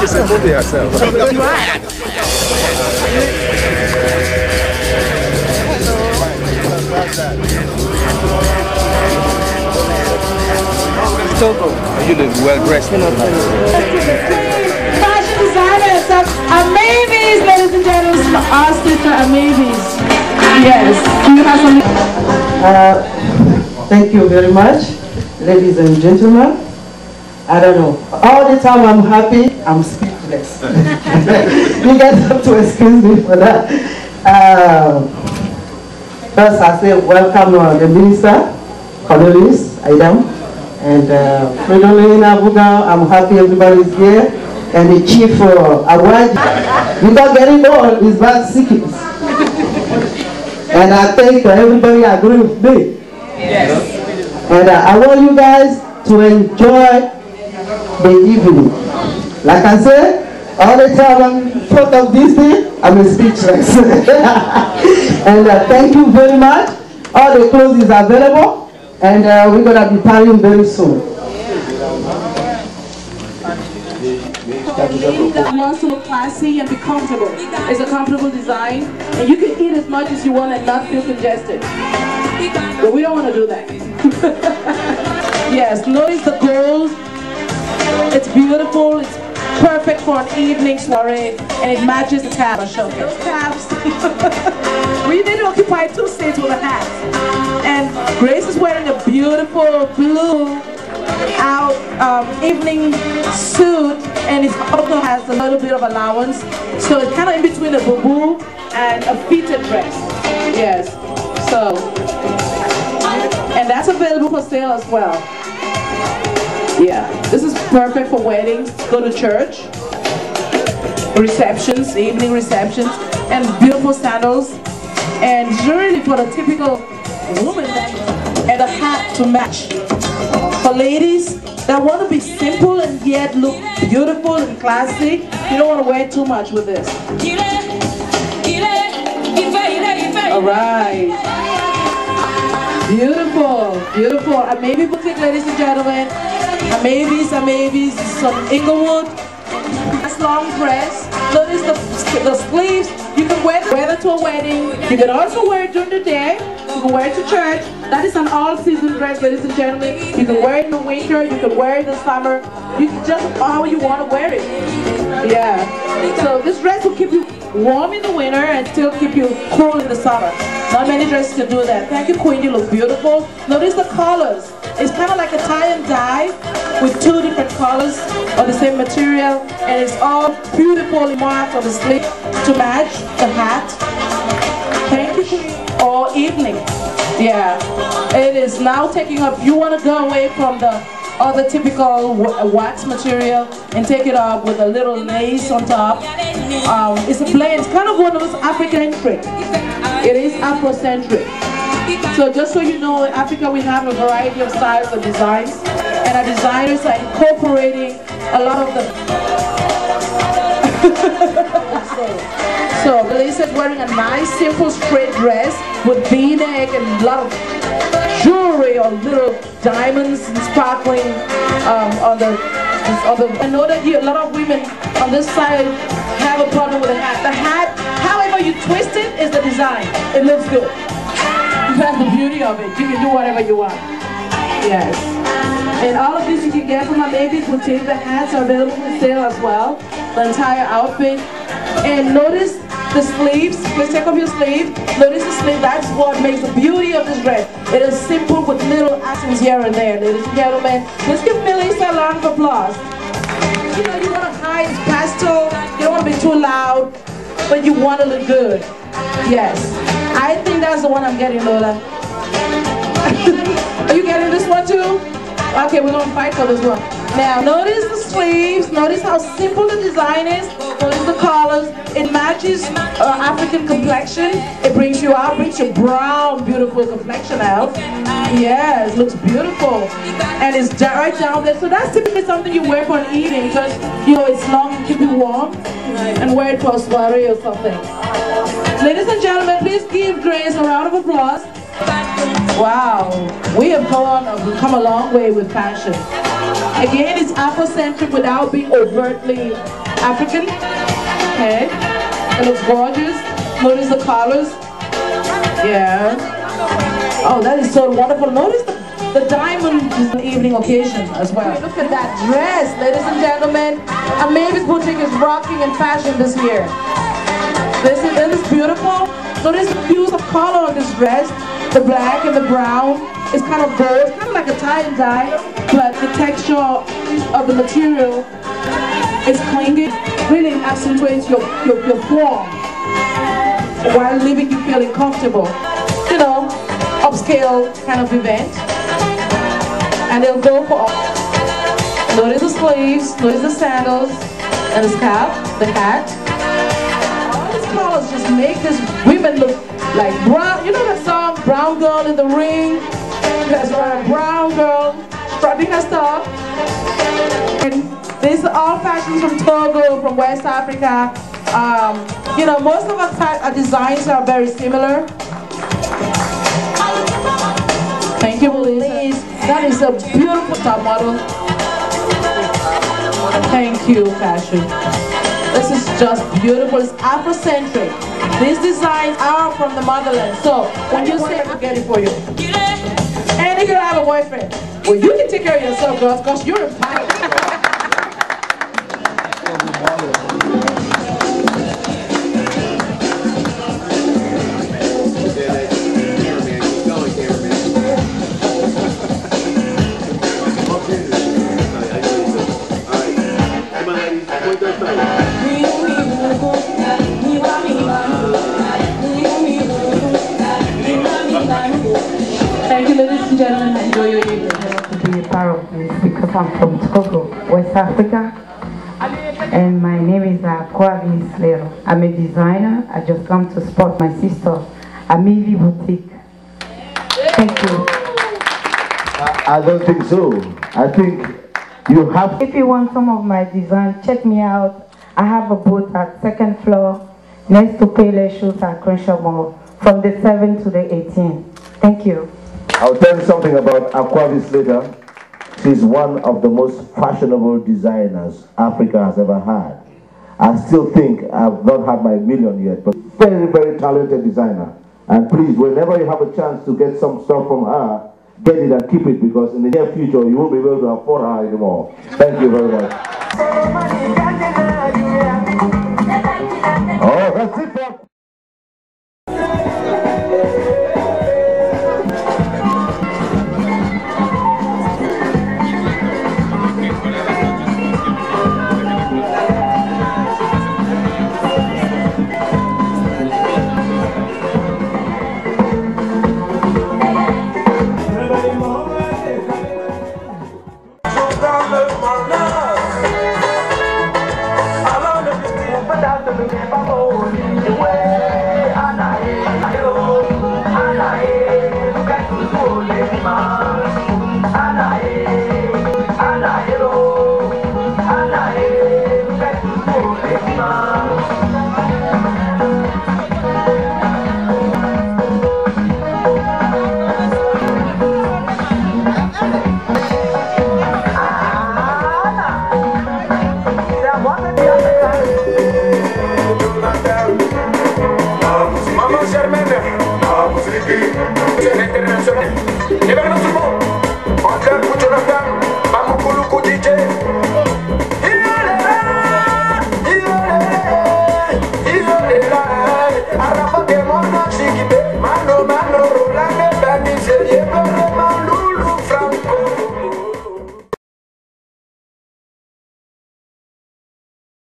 Just a movie ourselves. Togo. You look well dressed. Fashion designers of Amavis, ladies and gentlemen, our sister Amavis. Yes, you have something? Uh, Thank you very much, ladies and gentlemen. I don't know, all the time I'm happy, I'm speechless. You guys have to excuse me for that. Uh, First, I say welcome uh, the minister, Cornelius Aidam, and uh, Fridolin Abuga, I'm happy everybody's here, and the chief uh, Awaji. Without getting old, is bad sickness. And I think that everybody agree with me. Yes. And uh, I want you guys to enjoy the evening. Like I said, all the time I'm in of this thing, I'm speechless. and uh, thank you very much. All the clothes is available, and uh, we're gonna be partying very soon. to look classy and be comfortable. It's a comfortable design, and you can eat as much as you want and not feel congested. But we don't want to do that. yes, notice the gold. It's beautiful. It's perfect for an evening soiree, and it matches the tab. Show. Those tabs. we to occupy two seats with a hat. And Grace is wearing a beautiful blue out um, evening suit and it also has a little bit of allowance so it's kind of in between a boo and a fitted dress yes so and that's available for sale as well yeah. This is perfect for weddings. Go to church. Receptions evening receptions and beautiful sandals. And jewelry for the typical woman and a hat to match. For ladies that want to be simple and yet look beautiful and classy, you don't want to wear too much with this. All right. Beautiful, beautiful. A maybe boutique, ladies and gentlemen. A maybes, a maybes, some Inglewood. This long dress. Notice the, the sleeves. You can wear, wear it to a wedding. You can also wear it during the day. You can wear it to church. That is an all-season dress, ladies and gentlemen. You can wear it in the winter. You can wear it in the summer. You can just how you want to wear it. Yeah. So this dress will keep you warm in the winter and still keep you cool in the summer. Not many dresses can do that. Thank you, Queen. You look beautiful. Notice the colors. It's kind of like a tie and dye with two different colors of the same material, and it's all beautifully marked on the sleeve to match the hat. Thank you, Queen. All evening. Yeah. It is now taking up. You want to go away from the other typical wax material and take it up with a little lace on top. Um, it's a blend. It's kind of one of those African-centric. It is Afrocentric. So just so you know, in Africa we have a variety of styles and designs, and our designers are incorporating a lot of the. so Melissa is wearing a nice, simple, straight dress with V-neck and a lot of jewelry or little diamonds and sparkling um, on the on the. I know that you, a lot of women on this side have a problem with the hat. The hat, however you twist it, is the design. It looks good. That's the beauty of it. You can do whatever you want. Yes. And all of this you can get from my baby's boutique. The hats are available for sale as well. The entire outfit. And notice the sleeves. Please take off your sleeve. Notice the sleeve. That's what makes the beauty of this dress. It is simple with little accents here and there, ladies and gentlemen. Let's give Melissa a round of applause. You know, you want to hide pastel. You don't want to be too loud, but you want to look good. Yes. I think that's the one I'm getting, Lola. Are you getting this one too? Okay, we're gonna fight for this one. Now, notice the sleeves. Notice how simple the design is. Notice the colors. It matches uh, African complexion. It brings you out, brings your brown, beautiful complexion out. Yes, looks beautiful. And it's right down there. So that's typically something you wear for an evening because, you know, it's long keep you warm. And wear it for a soiree or something. Ladies and gentlemen, please give Grace a round of applause. Wow, we have gone, come a long way with fashion. Again, it's Afrocentric without being overtly African. Okay. It looks gorgeous. Notice the colors. Yeah. Oh, that is so wonderful. Notice the, the diamond is an evening occasion as well. Look at that dress, ladies and gentlemen. And Mavis Boutique is rocking in fashion this year. This is, this is beautiful. Notice the hues of color on this dress. The black and the brown. It's kind of gold, kind of like a tie and dye, but the texture of the material is clinging, really accentuates your, your, your form while leaving you feeling comfortable. You know, upscale kind of event. And they'll go for notice the sleeves, notice the sandals, and the scarf, the hat. All these colors just make this women look like brown. You know that song, Brown Girl in the Ring? That's right, Brown Girl, her stuff. And these are all fashions from Togo, from West Africa. Um, you know, most of our, our designs are very similar. Thank you, Melissa. That is a beautiful top model. Thank you, fashion. Just beautiful. It's Afrocentric. These designs are from the motherland. So when you say, I get it for you. And if you have a boyfriend, well, you can take care of yourself, girls, because you're empowered. Thank you, ladies and gentlemen. Enjoy your evening. to be a part of this because I'm from Togo, West Africa. And my name is uh, Akwavi Slero. I'm a designer. I just come to support my sister, Amivi Boutique. Thank you. I don't think so. I think you have If you want some of my design, check me out. I have a booth at second floor next to Pele Shoes at Crenshaw Mall from the 7th to the 18th. Thank you. I'll tell you something about Aquavis later. She's one of the most fashionable designers Africa has ever had. I still think I've not had my million yet, but very, very talented designer. And please, whenever you have a chance to get some stuff from her, get it and keep it because in the near future you won't be able to afford her anymore. Thank you very much. Maman Germaine,